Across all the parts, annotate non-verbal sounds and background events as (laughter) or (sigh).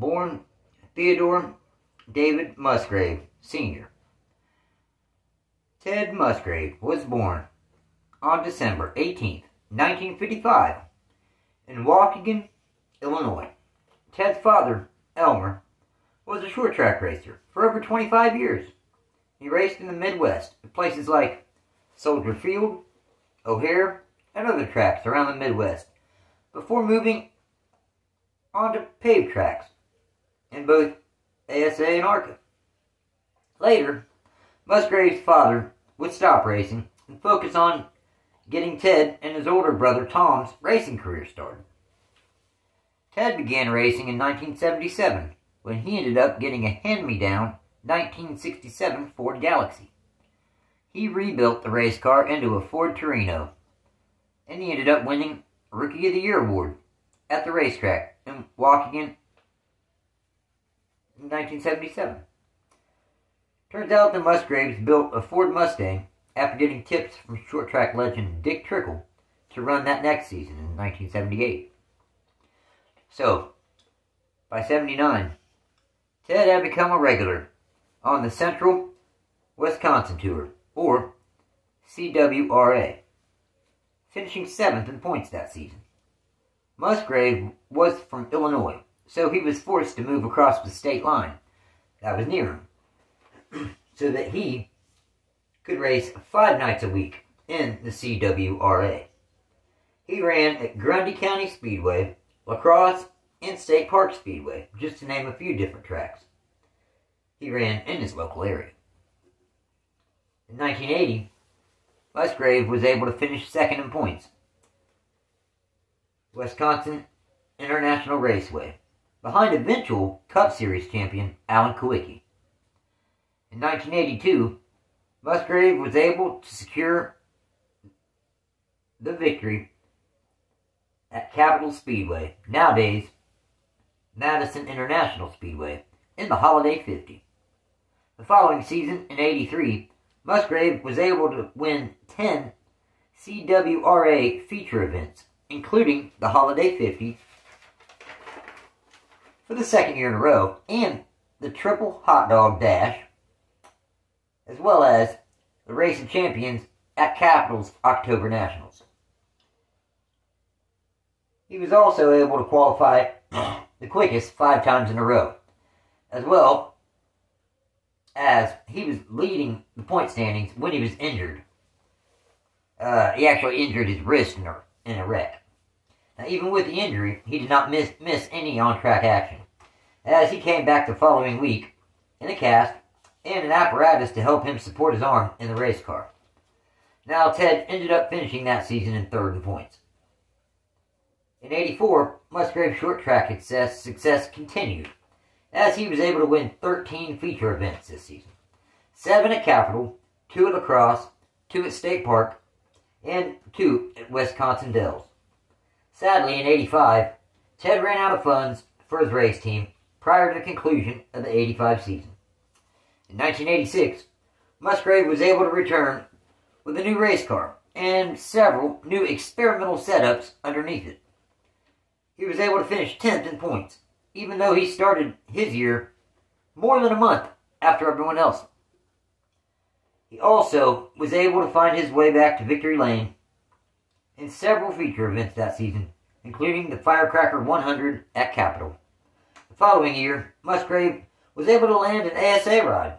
born Theodore David Musgrave, Sr. Ted Musgrave was born on December 18, 1955, in Waukegan, Illinois. Ted's father, Elmer, was a short track racer for over 25 years. He raced in the Midwest at places like Soldier Field, O'Hare, and other tracks around the Midwest before moving on to paved tracks in both ASA and ARCA. Later, Musgrave's father would stop racing and focus on getting Ted and his older brother Tom's racing career started. Ted began racing in 1977 when he ended up getting a hand-me-down 1967 Ford Galaxie. He rebuilt the race car into a Ford Torino, and he ended up winning Rookie of the Year award at the racetrack and walking in Waukegan in 1977. Turns out the Musgraves built a Ford Mustang after getting tips from short track legend Dick Trickle to run that next season in 1978. So, by 79, Ted had become a regular on the Central Wisconsin Tour, or CWRA, finishing seventh in points that season. Musgrave was from Illinois, so he was forced to move across the state line that was near him, (clears throat) so that he could race five nights a week in the CWRA. He ran at Grundy County Speedway, La Crosse, and State Park Speedway, just to name a few different tracks. He ran in his local area. In 1980, Musgrave was able to finish second in points. Wisconsin International Raceway, behind eventual Cup Series champion Alan Kulwicki. In 1982, Musgrave was able to secure the victory at Capital Speedway, nowadays Madison International Speedway, in the Holiday 50. The following season, in 83, Musgrave was able to win 10 CWRA feature events, including the Holiday 50 for the second year in a row, and the Triple Hot Dog Dash as well as the Racing Champions at Capital's October Nationals. He was also able to qualify the quickest five times in a row, as well as he was leading the point standings when he was injured. Uh, he actually injured his wrist in a, in a wreck. Even with the injury, he did not miss, miss any on-track action, as he came back the following week in a cast and an apparatus to help him support his arm in the race car. Now, Ted ended up finishing that season in third in points. In 84, Musgrave's short track success, success continued, as he was able to win 13 feature events this season. Seven at Capital, two at La Crosse, two at State Park, and two at Wisconsin Dells. Sadly, in 85, Ted ran out of funds for his race team prior to the conclusion of the 85 season. In 1986, Musgrave was able to return with a new race car and several new experimental setups underneath it. He was able to finish 10th in points, even though he started his year more than a month after everyone else. He also was able to find his way back to victory lane in several feature events that season, including the Firecracker 100 at Capital. The following year, Musgrave was able to land an ASA ride.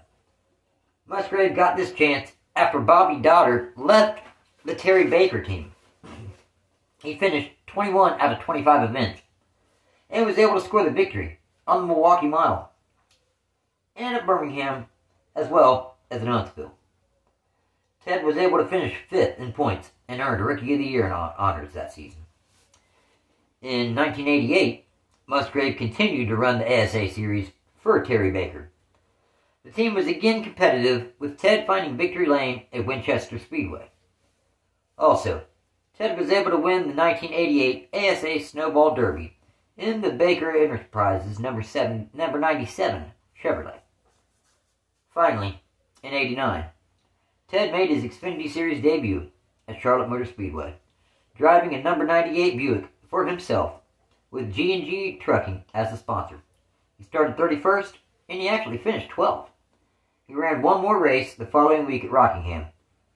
Musgrave got this chance after Bobby Doddard left the Terry Baker team. He finished 21 out of 25 events and was able to score the victory on the Milwaukee Mile and at Birmingham as well as in Huntsville. Ted was able to finish fifth in points and earned Rookie of the Year honors that season. In 1988, Musgrave continued to run the ASA series for Terry Baker. The team was again competitive, with Ted finding victory lane at Winchester Speedway. Also, Ted was able to win the 1988 ASA Snowball Derby in the Baker Enterprises number, seven, number 97 Chevrolet. Finally, in 89, Ted made his Xfinity Series debut at Charlotte Motor Speedway, driving a number 98 Buick for himself with G&G Trucking as the sponsor. He started 31st, and he actually finished 12th. He ran one more race the following week at Rockingham,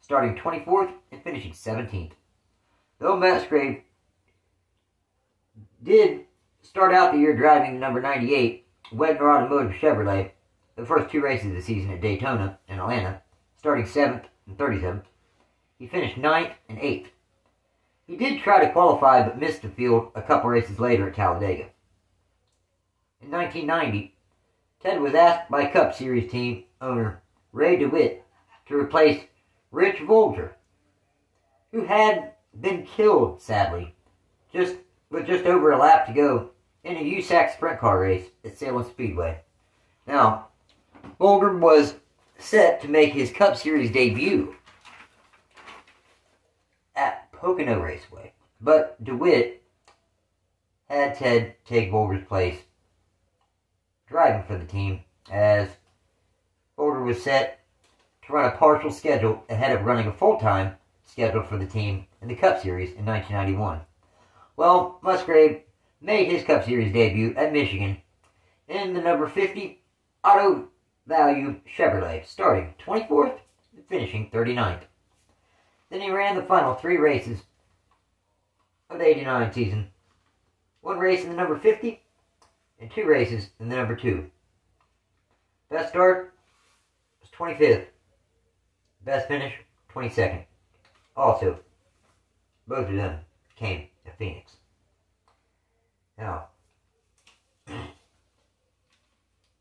starting 24th and finishing 17th. Though Musgrave did start out the year driving the number 98 Wedner Automotive Chevrolet, the first two races of the season at Daytona and Atlanta, starting 7th and 37th, he finished 9th and 8th. He did try to qualify but missed the field a couple races later at Talladega. In 1990, Ted was asked by Cup Series team owner Ray DeWitt to replace Rich Vogler, who had been killed, sadly, just with just over a lap to go in a USAC sprint car race at Salem Speedway. Now, Vogler was set to make his Cup Series debut at Pocono Raceway, but DeWitt had Ted take Vogler's place driving for the team as Vogler was set to run a partial schedule ahead of running a full-time schedule for the team in the Cup Series in 1991. Well, Musgrave made his Cup Series debut at Michigan in the number 50 Auto Value Chevrolet, starting 24th and finishing 39th. Then he ran the final three races of the 89 season. One race in the number 50 and two races in the number 2. Best start was 25th. Best finish, 22nd. Also, both of them came to Phoenix. Now,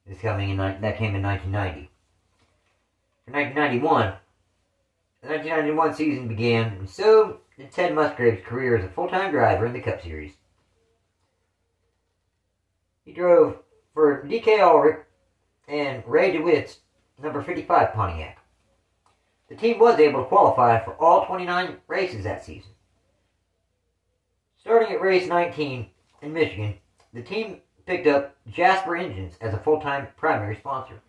this coming in that came in 1990. For 1991, the 1991 season began, and so did Ted Musgrave's career as a full-time driver in the Cup Series. He drove for DK Ulrich and Ray DeWitt's number 55 Pontiac. The team was able to qualify for all 29 races that season. Starting at race 19 in Michigan, the team picked up Jasper Engines as a full-time primary sponsor.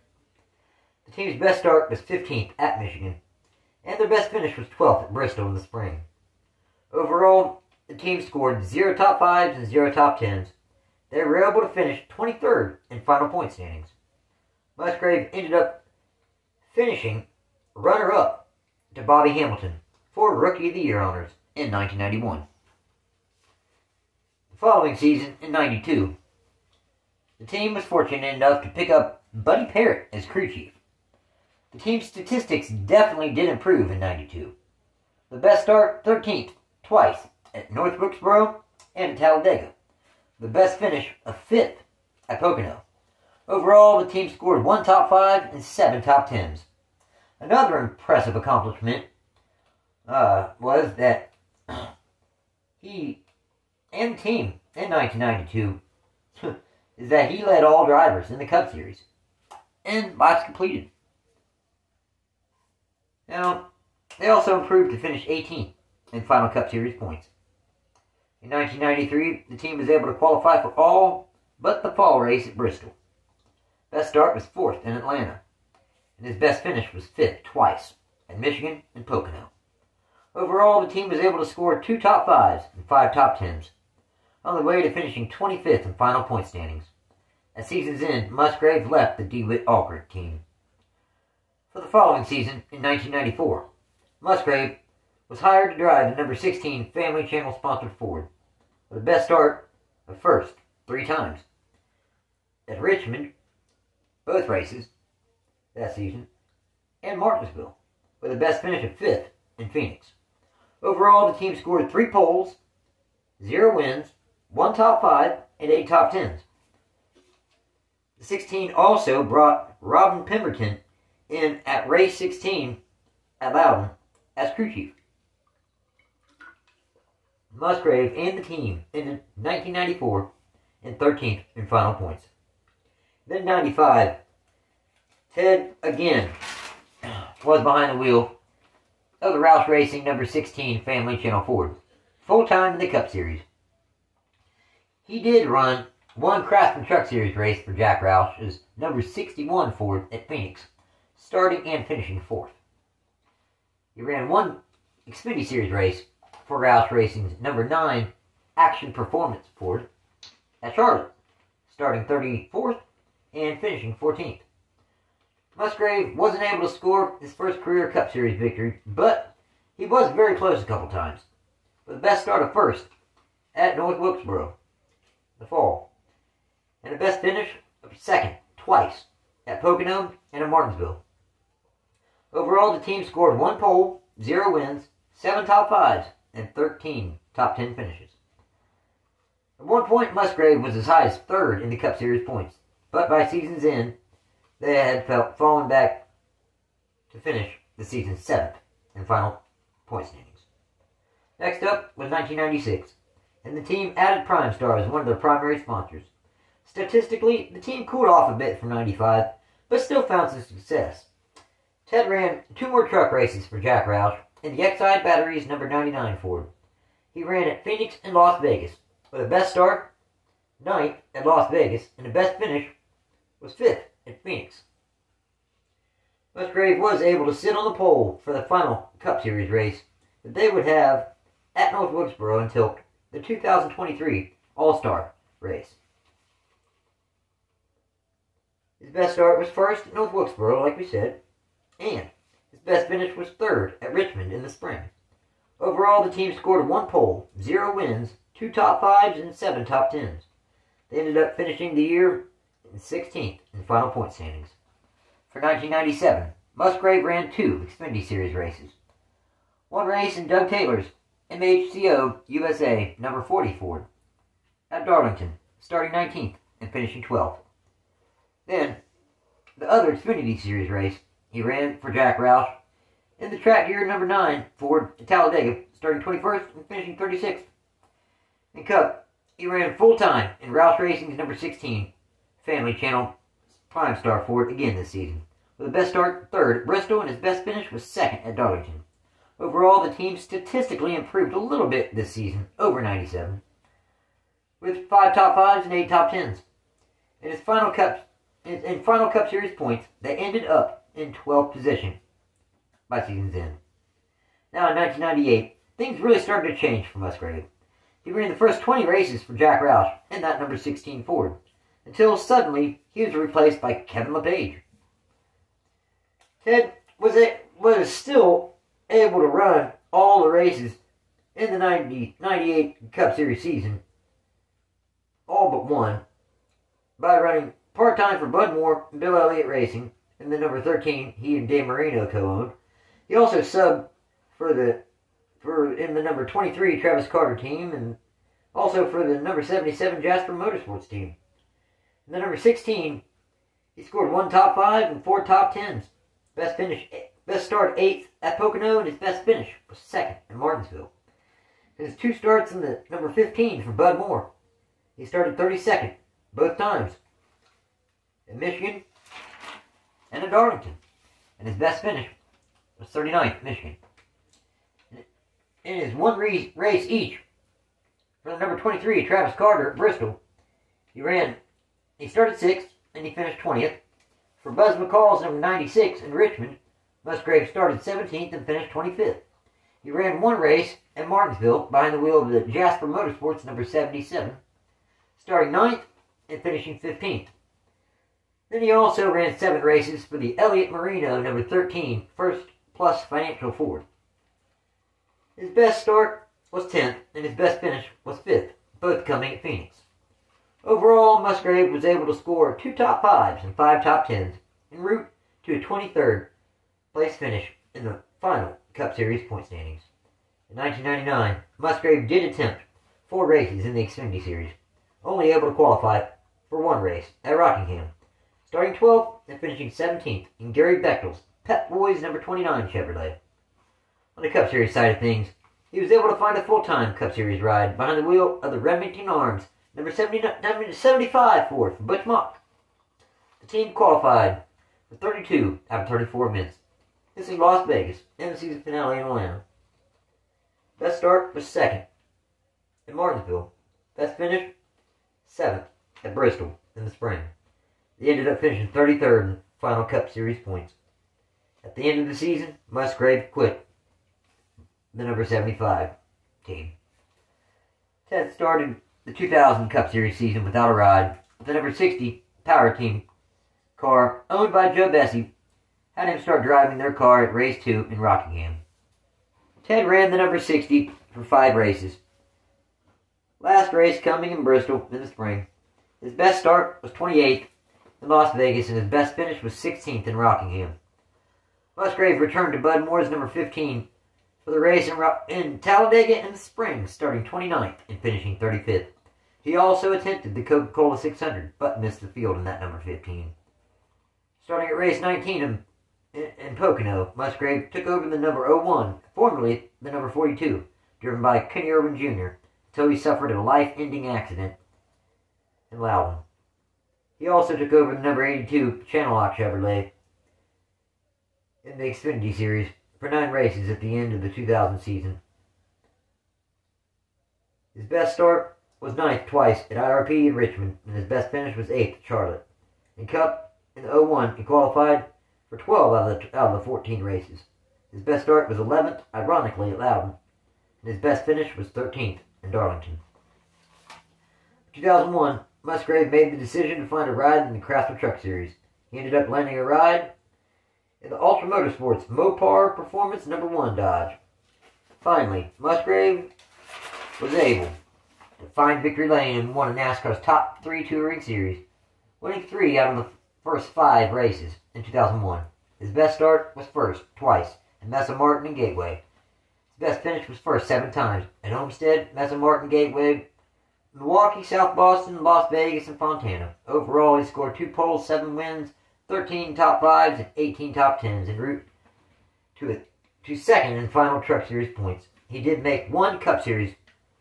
The team's best start was 15th at Michigan, and their best finish was 12th at Bristol in the spring. Overall, the team scored 0 top 5s and 0 top 10s. They were able to finish 23rd in final point standings. Musgrave ended up finishing runner-up to Bobby Hamilton for Rookie of the Year honors in 1991. The following season, in 92, the team was fortunate enough to pick up Buddy Parrott as crew chief. The team's statistics definitely did improve in 92. The best start, 13th, twice, at North Wilkesboro and at Talladega. The best finish, a 5th, at Pocono. Overall, the team scored one top 5 and seven top 10s. Another impressive accomplishment uh, was that (clears throat) he and the team in 1992 (laughs) is that he led all drivers in the Cup Series and laps completed. Now, they also improved to finish 18th in Final Cup Series points. In 1993, the team was able to qualify for all but the fall race at Bristol. Best start was fourth in Atlanta, and his best finish was fifth twice at Michigan and Pocono. Overall, the team was able to score two top fives and five top tens, on the way to finishing 25th in final point standings. At season's end, Musgrave left the DeWitt Allred team. For the following season, in 1994, Musgrave was hired to drive the number 16 Family Channel sponsored Ford, with a best start of first three times. At Richmond, both races that season, and Martinsville, with a best finish of fifth in Phoenix. Overall, the team scored three poles, zero wins, one top five, and eight top tens. The 16 also brought Robin Pemberton in at race 16 at Loudon as crew chief. Musgrave and the team in 1994 and 13th in final points. Then 95, Ted again (clears throat) was behind the wheel of the Roush Racing number 16 Family Channel Ford, full time in the Cup Series. He did run one Craftsman Truck Series race for Jack Roush's number 61 Ford at Phoenix starting and finishing fourth. He ran one Xfinity Series race for Roush Racing's number 9 Action Performance Ford at Charlotte, starting 34th and finishing 14th. Musgrave wasn't able to score his first career Cup Series victory, but he was very close a couple times. With the best start of first at North Wilkesboro, the fall, and the best finish of second twice at Pocono and at Martinsville. Overall, the team scored one pole, zero wins, seven top fives, and 13 top 10 finishes. At one point, Musgrave was as high as third in the Cup Series points, but by season's end, they had fallen back to finish the season seventh in final point standings. Next up was 1996, and the team added Primestar as one of their primary sponsors. Statistically, the team cooled off a bit from 95, but still found some success. Ted ran two more truck races for Jack Roush in the Exide Batteries number 99 Ford. He ran at Phoenix and Las Vegas, with a best start, ninth at Las Vegas, and the best finish was fifth at Phoenix. Musgrave was able to sit on the pole for the final Cup Series race that they would have at North Wilkesboro until the 2023 All-Star race. His best start was first at North Wilkesboro, like we said, and his best finish was third at Richmond in the spring. Overall, the team scored one pole, zero wins, two top fives, and seven top tens. They ended up finishing the year in 16th in final point standings. For 1997, Musgrave ran two Xfinity Series races. One race in Doug Taylor's MHCO USA number 40 Ford at Darlington, starting 19th and finishing 12th. Then, the other Xfinity Series race, he ran for Jack Roush in the track gear number 9 Ford Talladega, starting 21st and finishing 36th. In Cup, he ran full time in Roush Racing's number 16 Family Channel Prime Star Ford again this season. With the best start, third at Bristol, and his best finish was second at Darlington. Overall, the team statistically improved a little bit this season over 97, with five top fives and eight top tens. In his final Cup, in final Cup Series points, they ended up in 12th position by season's end. Now in 1998, things really started to change for Musgrave. He ran the first 20 races for Jack Roush in that number 16 Ford, until suddenly he was replaced by Kevin LePage. Ted was, it was still able to run all the races in the 90, 98 Cup Series season, all but one, by running part-time for Bud Moore and Bill Elliott Racing, in the number 13 he and Dan Marino co-owned. He also subbed for the for in the number 23 Travis Carter team and also for the number 77 Jasper Motorsports team. In the number 16, he scored one top five and four top tens. Best finish, best start eighth at Pocono, and his best finish was second at Martinsville. His two starts in the number 15 for Bud Moore. He started 32nd both times in Michigan and in Darlington, and his best finish was 39th Michigan. In his one race each for the number 23, Travis Carter at Bristol, he ran, he started 6th and he finished 20th. For Buzz McCall's number 96 in Richmond, Musgrave started 17th and finished 25th. He ran one race at Martinsville behind the wheel of the Jasper Motorsports number 77, starting 9th and finishing 15th. Then he also ran seven races for the Elliott Marino number 13 First Plus Financial Ford. His best start was 10th, and his best finish was 5th, both coming at Phoenix. Overall, Musgrave was able to score two top fives and five top tens en route to a 23rd place finish in the final Cup Series point standings. In 1999, Musgrave did attempt four races in the Xfinity Series, only able to qualify for one race at Rockingham, starting 12th and finishing 17th in Gary Bechtel's Pep Boys number 29 Chevrolet. On the Cup Series side of things, he was able to find a full-time Cup Series ride behind the wheel of the Remington Arms number 70, 75 Ford for Butch Mock. The team qualified for 32 out of 34 events. This is Las Vegas, and the season finale in Atlanta. Best start was second in Martinsville. Best finish, seventh at Bristol in the spring. They ended up finishing 33rd in final Cup Series points. At the end of the season, Musgrave quit the number 75 team. Ted started the 2000 Cup Series season without a ride the number 60 Power Team car owned by Joe Bessey had him start driving their car at race two in Rockingham. Ted ran the number 60 for five races. Last race coming in Bristol in the spring. His best start was 28th in Las Vegas, and his best finish was 16th in Rockingham. Musgrave returned to Bud Moore's number 15 for the race in, in Talladega in the spring, starting 29th and finishing 35th. He also attempted the Coca-Cola 600, but missed the field in that number 15. Starting at race 19 in, Pocono, Musgrave took over the number 01, formerly the number 42, driven by Kenny Irwin Jr., until he suffered a life-ending accident in Loudon. He also took over the number 82 Channellock Chevrolet in the Xfinity Series for nine races at the end of the 2000 season. His best start was ninth twice at IRP in Richmond, and his best finish was eighth at Charlotte. In Cup in 01, he qualified for 12 out of, the, out of the 14 races. His best start was 11th, ironically, at Loudon, and his best finish was 13th in Darlington. 2001, Musgrave made the decision to find a ride in the Craftsman Truck Series. He ended up landing a ride in the Ultra Motorsports Mopar Performance Number 1 Dodge. Finally, Musgrave was able to find victory lane in one of NASCAR's top three touring series, winning three out of the first five races in 2001. His best start was first, twice, at Mesa Marin and Gateway. His best finish was first seven times at Homestead, Mesa Marin, Gateway, Milwaukee, South Boston, Las Vegas, and Fontana. Overall, he scored two poles, seven wins, 13 top fives, and 18 top tens en route to, a, to second and final Truck Series points. He did make one Cup Series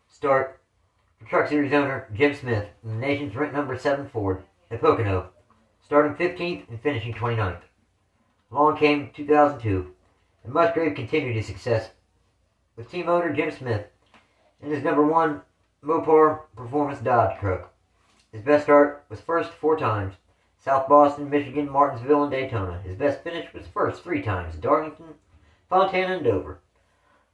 start for Truck Series owner Jim Smith in the nation's ranked number 7 Ford at Pocono, starting 15th and finishing 29th. Along came 2002, and Musgrave continued his success with team owner Jim Smith in his number one Mopar Performance Dodge truck. His best start was first four times, South Boston, Michigan, Martinsville, and Daytona. His best finish was first three times, Darlington, Fontana, and Dover.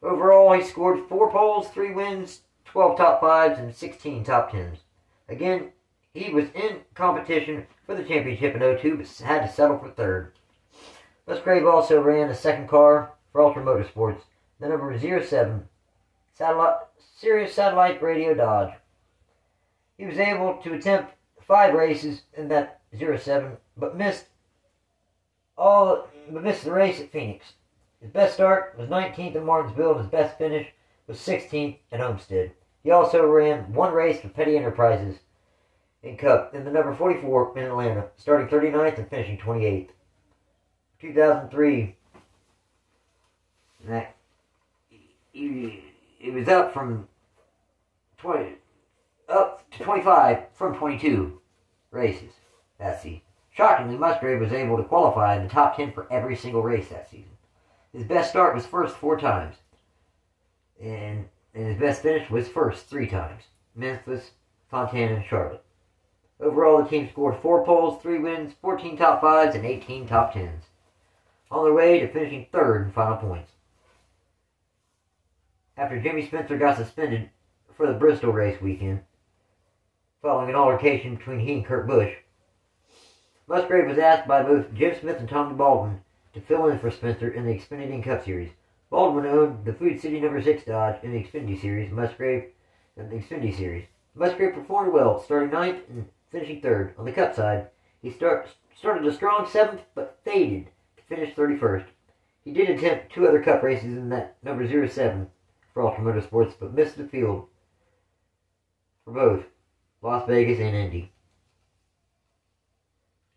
Overall, he scored four poles, three wins, 12 top fives, and 16 top tens. Again, he was in competition for the championship in 02, but had to settle for third. Musgrave also ran a second car for Ultra Motorsports, the number 07 satellite, Sirius Satellite Radio Dodge. He was able to attempt five races in that 07, but missed all but missed the race at Phoenix. His best start was 19th in Martinsville, and his best finish was 16th at Homestead. He also ran one race for Petty Enterprises in Cup in the number 44 in Atlanta, starting 39th and finishing 28th. 2003, that it was up from 20 up to 25 from 22 races that season. Shockingly, Musgrave was able to qualify in the top 10 for every single race that season. His best start was first four times, and, and his best finish was first three times Memphis, Fontana, and Charlotte. Overall, the team scored four poles, three wins, 14 top fives, and 18 top tens, on their way to finishing third in final points. After Jimmy Spencer got suspended for the Bristol race weekend, following an altercation between he and Kurt Busch, Musgrave was asked by both Jim Smith and Tommy Baldwin to fill in for Spencer in the Xfinity Cup Series. Baldwin owned the Food City Number 6 Dodge in the Xfinity Series, Musgrave in the Xfinity Series. Musgrave performed well, starting ninth and finishing third. On the Cup side, he start, started a strong seventh, but faded to finish 31st. He did attempt two other Cup races in that number 07 for Ultra Motorsports, but missed the field for both Las Vegas and Indy.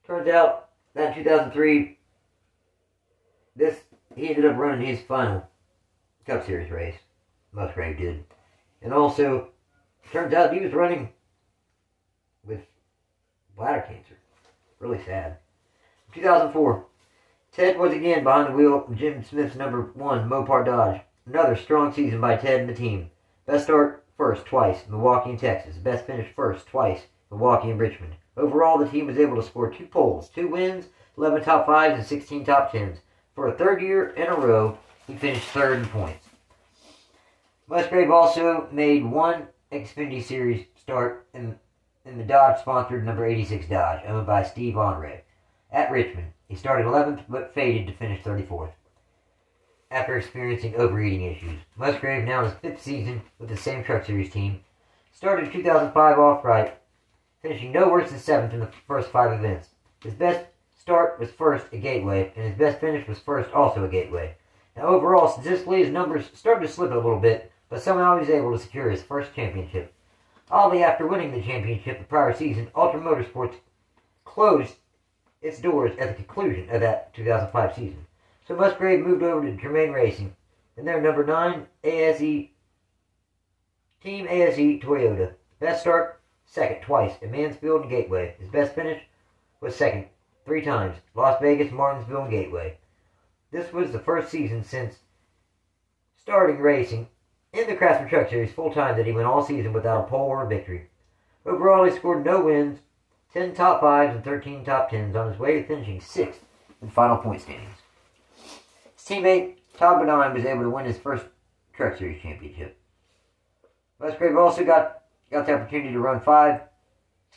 Turns out that 2003, this he ended up running his final Cup Series race. Musgrave did, and also turns out he was running with bladder cancer. Really sad. 2004, Ted was again behind the wheel of Jim Smith's number one Mopar Dodge. Another strong season by Ted and the team. Best start first twice, Milwaukee and Texas. Best finish first twice, Milwaukee and Richmond. Overall, the team was able to score two poles, two wins, 11 top fives, and 16 top tens. For a third year in a row, he finished third in points. Musgrave also made one Xfinity Series start in, in the Dodge sponsored number 86 Dodge, owned by Steve Honore. at Richmond. He started 11th but faded to finish 34th after experiencing overeating issues. Musgrave, now in his fifth season with the same Truck Series team, started 2005 off right, finishing no worse than seventh in the first five events. His best start was first at Gateway, and his best finish was first also at Gateway. Now, overall, statistically, his numbers started to slip a little bit, but somehow he was able to secure his first championship. Oddly, after winning the championship the prior season, Ultra Motorsports closed its doors at the conclusion of that 2005 season. So Musgrave moved over to Germain Racing. And their number 9, ASE, Team ASE Toyota. Best start, second twice at Mansfield and Gateway. His best finish was second three times, Las Vegas, Martinsville, and Gateway. This was the first season since starting racing in the Craftsman Truck Series full time that he went all season without a pole or a victory. Overall, he scored no wins, 10 top fives, and 13 top tens on his way to finishing sixth in final point standings. His teammate Todd Bodine was able to win his first Truck Series championship. Musgrave also got, got the opportunity to run five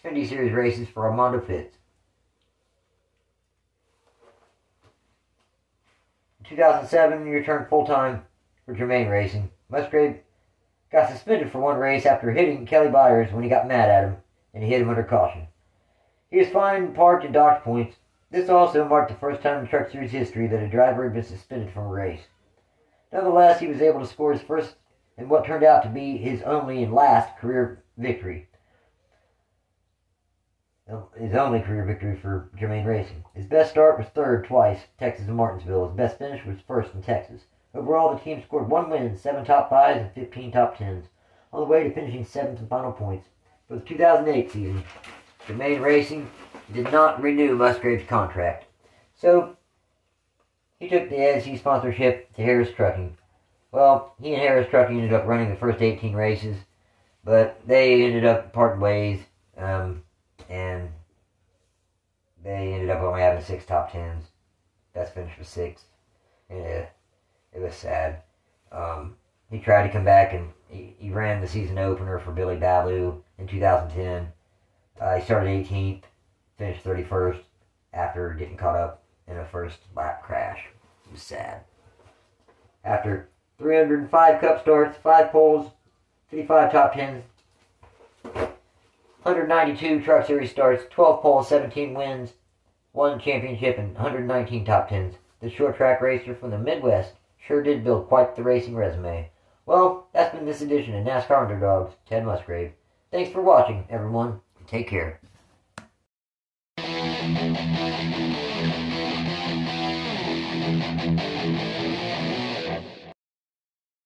Xfinity Series races for Armando Fitz. In 2007, he returned full time for Germain Racing. Musgrave got suspended for one race after hitting Kelly Bires when he got mad at him and he hit him under caution. He was fined, parked, and docked points. This also marked the first time in Truck Series history that a driver had been suspended from a race. Nonetheless, he was able to score his first and what turned out to be his only and last career victory. Um, his only career victory for Germain Racing. His best start was third twice, Texas and Martinsville. His best finish was first in Texas. Overall, the team scored one win, seven top fives, and 15 top tens, on the way to finishing seventh in final points. For the 2008 season, Germain Racing did not renew Musgrave's contract. So, he took the ASE sponsorship to Harris Trucking. Well, he and Harris Trucking ended up running the first 18 races, but they ended up parting ways, um, and they ended up only having six top tens. Best finish was sixth. Yeah, it was sad. Um, he tried to come back and he, he ran the season opener for Billy Ballew in 2010. Uh, he started 18th, finished 31st after getting caught up in a first lap crash. It was sad. After 305 cup starts, 5 poles, 55 top 10s, 192 Truck Series starts, 12 poles, 17 wins, 1 championship, and 119 top 10s. The short track racer from the Midwest sure did build quite the racing resume. Well, that's been this edition of NASCAR Underdogs, Ted Musgrave. Thanks for watching, everyone. Take care.